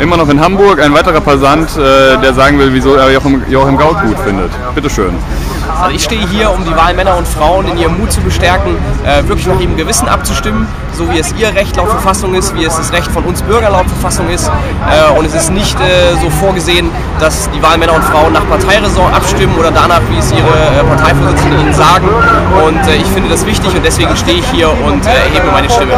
Immer noch in Hamburg ein weiterer Passant, äh, der sagen will, wieso er Joachim, Joachim Gauck gut findet. Bitte schön. Also ich stehe hier, um die Wahlmänner und Frauen in ihrem Mut zu bestärken, äh, wirklich nach ihrem Gewissen abzustimmen, so wie es ihr Recht laut Verfassung ist, wie es das Recht von uns Bürger laut Verfassung ist. Äh, und es ist nicht äh, so vorgesehen, dass die Wahlmänner und Frauen nach Parteiresort abstimmen oder danach, wie es ihre äh, Parteivorsitzenden ihnen sagen. Und äh, ich finde das wichtig und deswegen stehe ich hier und äh, erhebe meine Stimme.